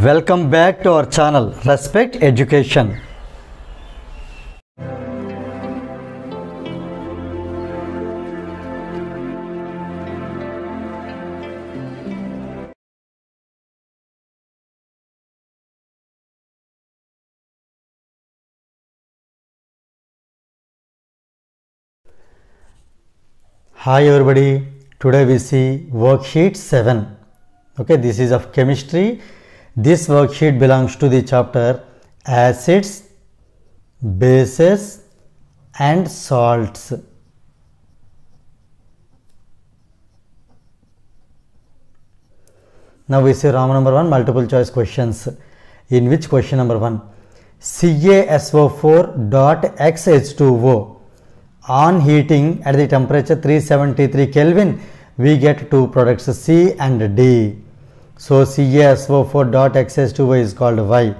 Welcome back to our channel Respect Education. Hi everybody, today we see worksheet 7. Okay, this is of chemistry. This worksheet belongs to the chapter acids, bases and salts. Now we see Rama number 1 multiple choice questions. In which question number 1? CaSO4 dot XH2O on heating at the temperature 373 Kelvin we get two products C and D. So CaSO4 dot XH2O is called Y.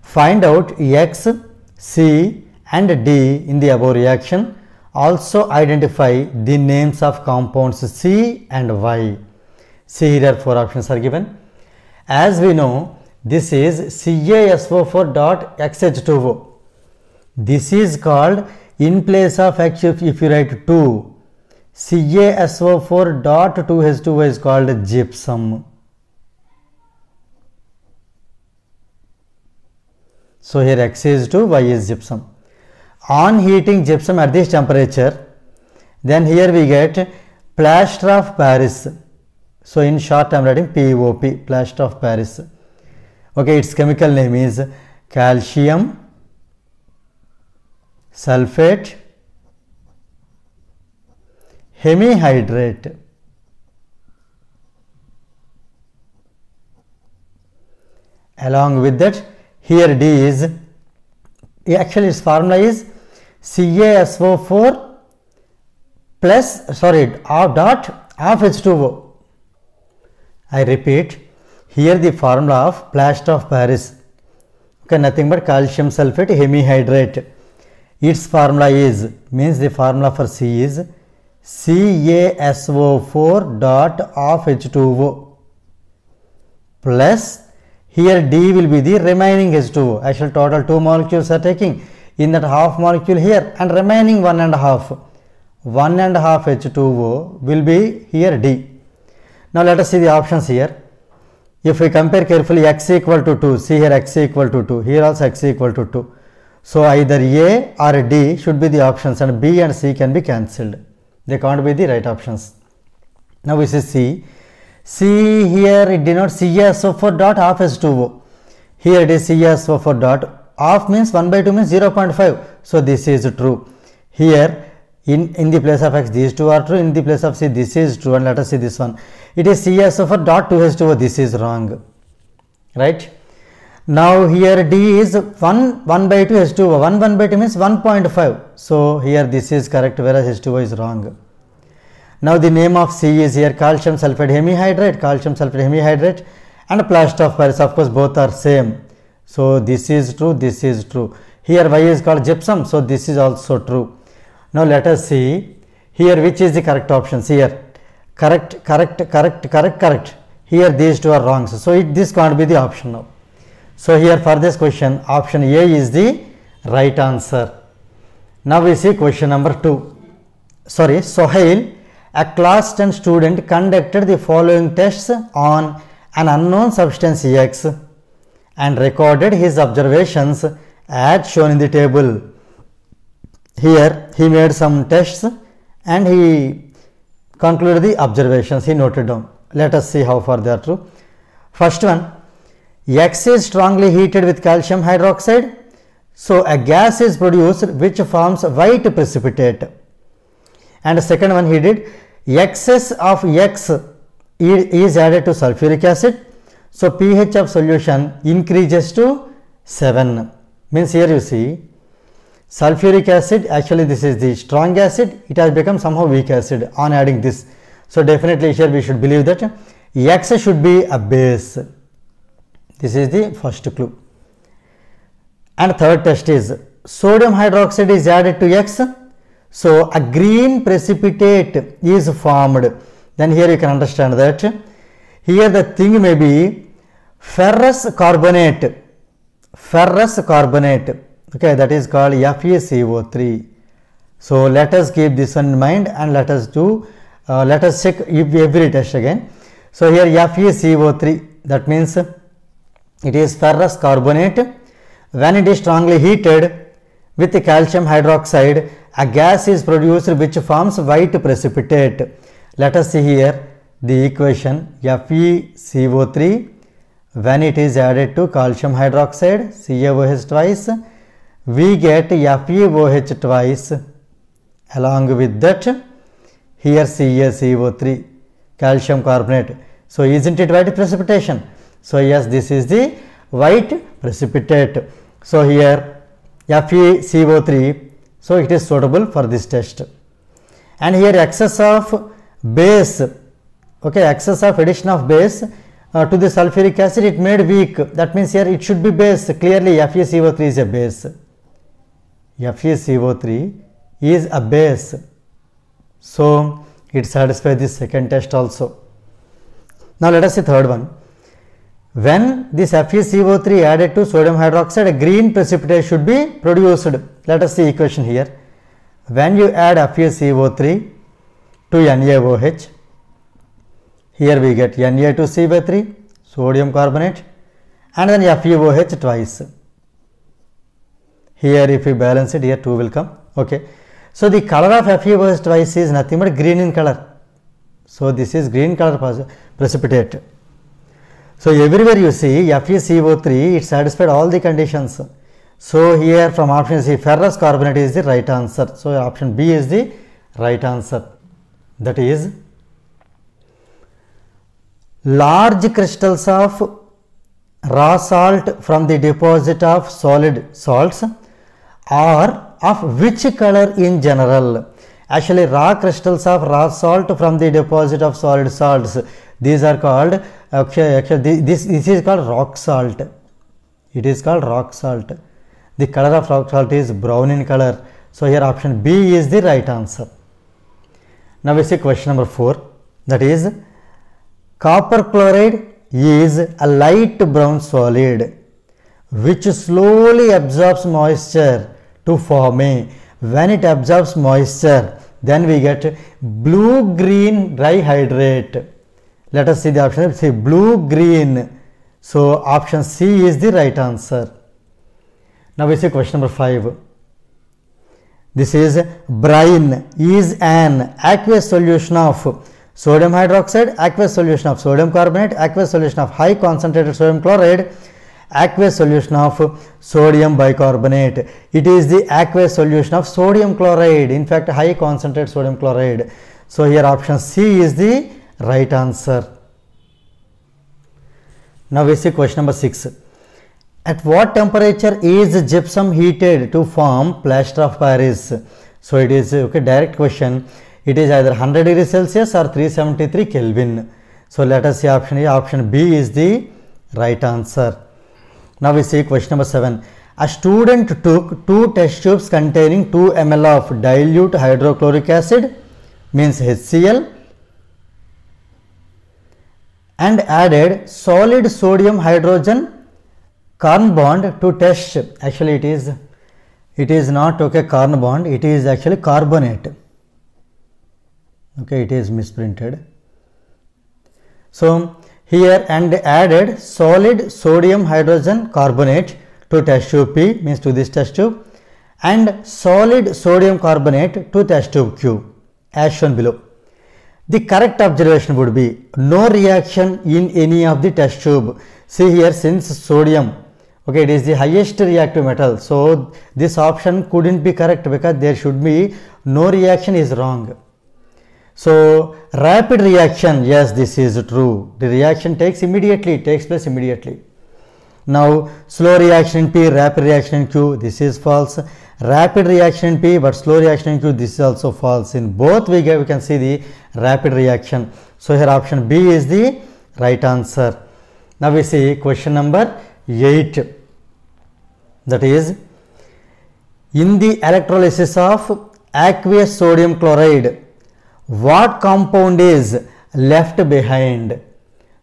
Find out X, C and D in the above reaction. Also identify the names of compounds C and Y. See here four options are given. As we know this is CaSO4 dot XH2O. This is called in place of X if, if you write 2 CaSO4 dot 2H2O is called gypsum. So here X is 2, Y is gypsum. On heating gypsum at this temperature, then here we get plaster of Paris. So in short I am writing POP, plaster of Paris. Okay, its chemical name is calcium sulfate hemihydrate along with that here D is actually its formula is CaSO4 plus sorry of dot of H2O I repeat here the formula of plaster of Paris. Okay nothing but calcium sulfate hemihydrate. Its formula is means the formula for C is CaSO4 dot of H2O plus here D will be the remaining H2O actual total two molecules are taking in that half molecule here and remaining one and a half one and a half H2O will be here D. Now let us see the options here. If we compare carefully x equal to 2, see here x equal to 2, here also x equal to 2. So either A or D should be the options and B and C can be cancelled. They can't be the right options. Now we see C. C here it denotes CaSO4 dot of H2O. Here it is CaSO4 dot. Of means 1 by 2 means 0.5. So this is true. Here in, in the place of x these two are true. In the place of c this is true. And let us see this one. It is CaSO4 dot 2H2O this is wrong. Right? Now here d is 1 1 by 2 H2O 1 1 by 2 means 1.5 so here this is correct whereas H2O is wrong now the name of C is here calcium sulfate hemihydrate calcium sulfate hemihydrate and plaster of Paris of course both are same. So this is true this is true. Here Y is called gypsum so this is also true. Now let us see here which is the correct options here. Correct correct correct correct correct. Here these two are wrong. So it, this can't be the option now. So here for this question option A is the right answer. Now we see question number 2 sorry Sohail a class 10 student conducted the following tests on an unknown substance X and recorded his observations as shown in the table. Here he made some tests and he concluded the observations. He noted down let us see how far they are true. First one x is strongly heated with calcium hydroxide. So a gas is produced which forms white precipitate. And second one he did excess of x is added to sulfuric acid. So ph of solution increases to 7 means here you see sulfuric acid actually this is the strong acid it has become somehow weak acid on adding this. So definitely here we should believe that x should be a base. This is the first clue. And third test is sodium hydroxide is added to x so a green precipitate is formed. Then here you can understand that. Here the thing may be ferrous carbonate. Ferrous carbonate. Okay that is called FeCO3 so let us keep this one in mind and let us do uh, let us check every test again. So here FeCO3 that means it is ferrous carbonate. When it is strongly heated with calcium hydroxide a gas is produced which forms white precipitate. Let us see here the equation FeCO3 when it is added to calcium hydroxide CaOH twice we get FeOH twice. Along with that here CaCO3 calcium carbonate. So isn't it white precipitation? So yes this is the white precipitate. So here FeCO3 so it is suitable for this test. And here excess of base okay excess of addition of base uh, to the sulfuric acid it made weak. That means here it should be base. Clearly FeCO3 is a base. FeCO3 is a base. So it satisfies the second test also. Now let us see third one when this FeCO3 added to sodium hydroxide a green precipitate should be produced. Let us see equation here. When you add FeCO3 to NaOH here we get Na2C by 3 sodium carbonate and then FeOH twice. Here if we balance it here 2 will come. Okay. So the color of FeOH twice is nothing but green in color. So this is green color precipitate so everywhere you see FeCO3 it satisfied all the conditions. So here from option C ferrous carbonate is the right answer. So option B is the right answer. That is large crystals of raw salt from the deposit of solid salts are of which color in general? Actually raw crystals of raw salt from the deposit of solid salts these are called this, this is called rock salt. It is called rock salt. The color of rock salt is brown in color. So here option b is the right answer. Now we see question number 4 that is copper chloride is a light brown solid which slowly absorbs moisture to form a when it absorbs moisture then we get blue green dihydrate let us see the option. See blue green. So option c is the right answer. Now we see question number 5 this is brine is an aqueous solution of sodium hydroxide aqueous solution of sodium carbonate aqueous solution of high concentrated sodium chloride aqueous solution of sodium bicarbonate. It is the aqueous solution of sodium chloride in fact high concentrated sodium chloride. So here option c is the right answer. Now we see question number 6 at what temperature is gypsum heated to form plaster of paris? So it is okay direct question. It is either 100 degrees celsius or 373 kelvin. So let us see option a option b is the right answer. Now we see question number 7 a student took two test tubes containing 2 ml of dilute hydrochloric acid means hcl and added solid sodium hydrogen carbon bond to test actually it is it is not okay carbon bond. It is actually carbonate. Okay it is misprinted. So here and added solid sodium hydrogen carbonate to test tube P means to this test tube and solid sodium carbonate to test tube Q as shown below. The correct observation would be no reaction in any of the test tube. See here since sodium okay it is the highest reactive metal so this option couldn't be correct because there should be no reaction is wrong. So rapid reaction, yes, this is true. The reaction takes immediately, takes place immediately. Now slow reaction P, rapid reaction Q, this is false. Rapid reaction P, but slow reaction Q, this is also false. In both we, get, we can see the rapid reaction. So here option B is the right answer. Now we see question number 8. That is, in the electrolysis of aqueous sodium chloride, what compound is left behind.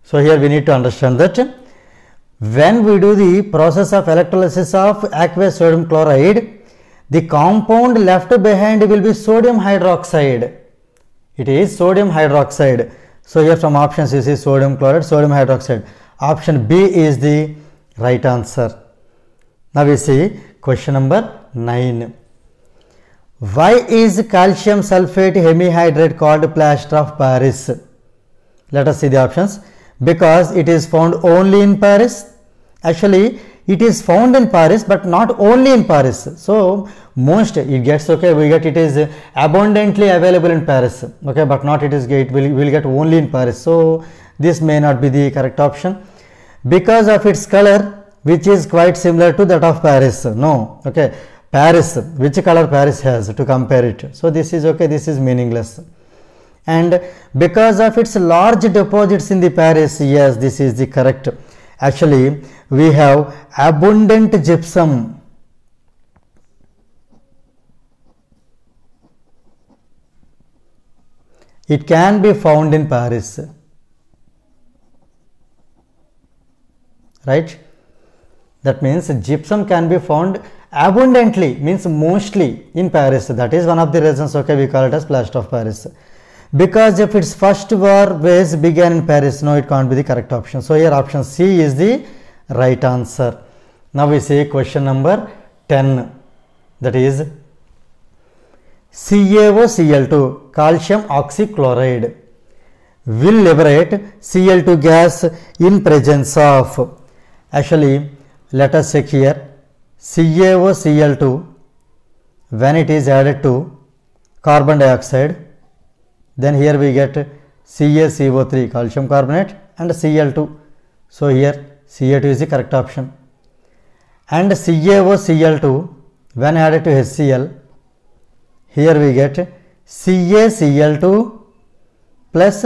So, here we need to understand that when we do the process of electrolysis of aqueous sodium chloride, the compound left behind will be sodium hydroxide. It is sodium hydroxide. So here from options you see sodium chloride, sodium hydroxide. Option B is the right answer. Now we see question number 9. Why is calcium sulfate hemihydrate called plaster of Paris? Let us see the options. Because it is found only in Paris. Actually, it is found in Paris but not only in Paris. So, most it gets okay, we get it is abundantly available in Paris, okay, but not it is it will, will get only in Paris. So, this may not be the correct option. Because of its color, which is quite similar to that of Paris. No, okay. Paris, which color Paris has to compare it. So, this is okay, this is meaningless. And because of its large deposits in the Paris, yes, this is the correct. Actually, we have abundant gypsum. It can be found in Paris. Right? That means gypsum can be found abundantly, means mostly in Paris. That is one of the reasons, okay, we call it as plaster of Paris. Because if its first war base began in Paris, no, it can't be the correct option. So here option C is the right answer. Now we see question number 10 that is CaOCl2 calcium oxychloride. Will liberate Cl2 gas in presence of? Actually let us check here. CaOCl2 when it is added to carbon dioxide then here we get CaCO3 calcium carbonate and Cl2 so here Ca2 is the correct option. And CaOCl2 when added to HCl here we get CaCl2 plus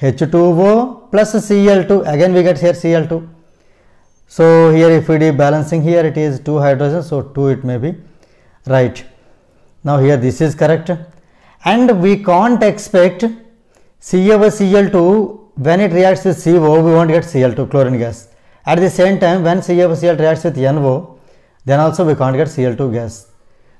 H2O plus Cl2 again we get here Cl2 so here if we do balancing here it is 2 hydrogen so 2 it may be right. Now here this is correct. And we can't expect CaCl2 when it reacts with CO we won't get Cl2 chlorine gas at the same time when CaCl reacts with NO then also we can't get Cl2 gas.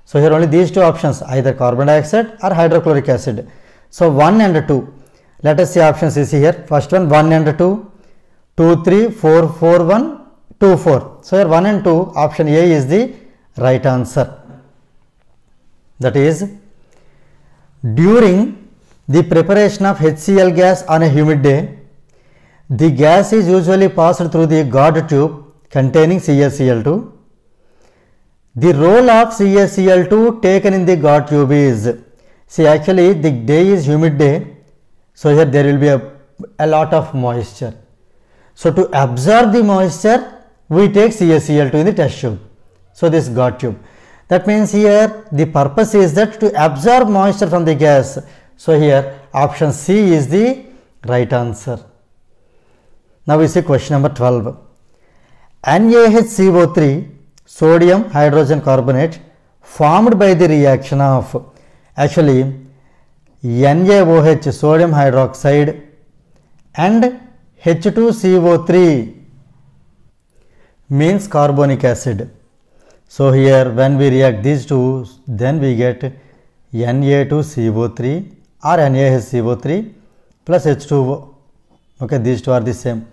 So here only these two options either carbon dioxide or hydrochloric acid. So 1 and 2 let us see options see here. First one 1 and 2 2 3 4 4 1 2 4 so here 1 and 2 option A is the right answer. That is during the preparation of HCl gas on a humid day, the gas is usually passed through the guard tube containing CaCl2. The role of CaCl2 taken in the guard tube is, see actually the day is humid day, so here there will be a, a lot of moisture. So to absorb the moisture, we take CaCl2 in the test tube. So this guard tube. That means here the purpose is that to absorb moisture from the gas. So here option C is the right answer. Now we see question number 12. NaHCO3 sodium hydrogen carbonate formed by the reaction of actually NaOH sodium hydroxide and H2CO3 means carbonic acid. So here when we react these two then we get Na2CO3 or NaHCO3 plus H2O. Okay, these two are the same.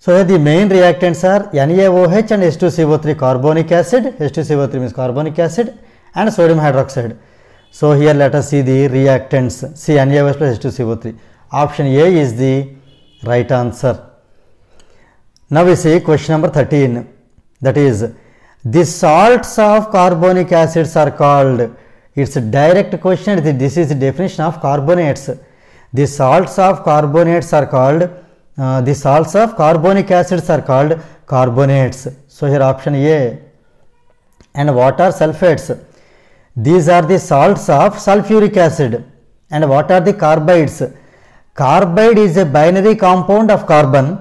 So the main reactants are NaOH and H2CO3 carbonic acid, H2CO3 means carbonic acid and sodium hydroxide. So here let us see the reactants, see NaOH plus H2CO3. Option A is the right answer. Now we see question number 13 that is the salts of carbonic acids are called, it's a direct question, this is the definition of carbonates. The salts of carbonates are called, uh, the salts of carbonic acids are called carbonates. So here option A. And what are sulfates? These are the salts of sulfuric acid. And what are the carbides? Carbide is a binary compound of carbon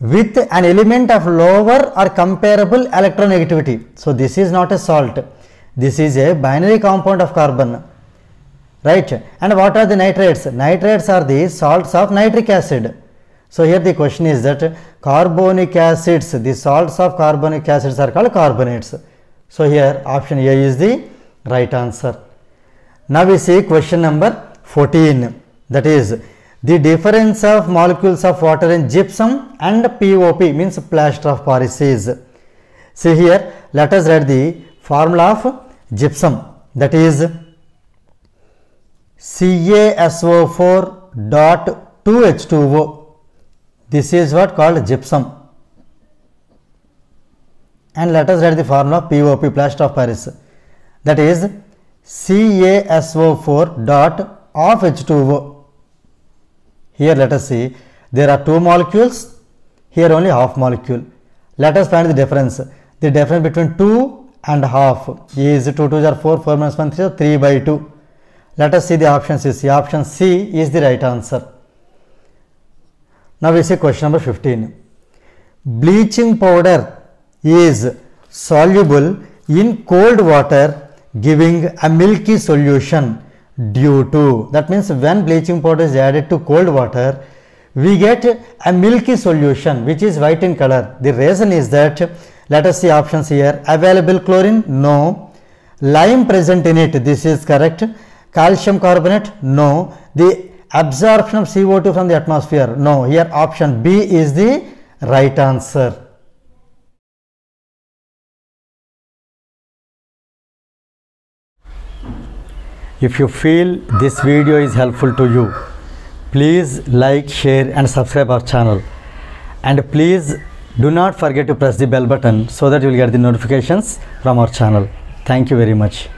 with an element of lower or comparable electronegativity. So, this is not a salt, this is a binary compound of carbon, right. And what are the nitrates? Nitrates are the salts of nitric acid. So, here the question is that carbonic acids, the salts of carbonic acids are called carbonates. So here option A is the right answer. Now we see question number 14 that is the difference of molecules of water in gypsum and POP means plaster of Paris is. See here let us write the formula of gypsum that is CaSO4 dot 2H2O. This is what called gypsum. And let us write the formula POP plaster of Paris that is CaSO4 dot of H2O. Here let us see there are two molecules here only half molecule. Let us find the difference. The difference between 2 and half is 2 2 are 4 4 minus 1 3 so 3 by 2. Let us see the options see option C is the right answer. Now we see question number 15. Bleaching powder is soluble in cold water giving a milky solution due to that means when bleaching powder is added to cold water we get a milky solution which is white in color. The reason is that let us see options here. Available chlorine? No. Lime present in it? This is correct. Calcium carbonate? No. The absorption of CO2 from the atmosphere no here option B is the right answer. If you feel this video is helpful to you, please like, share and subscribe our channel. And please do not forget to press the bell button so that you will get the notifications from our channel. Thank you very much.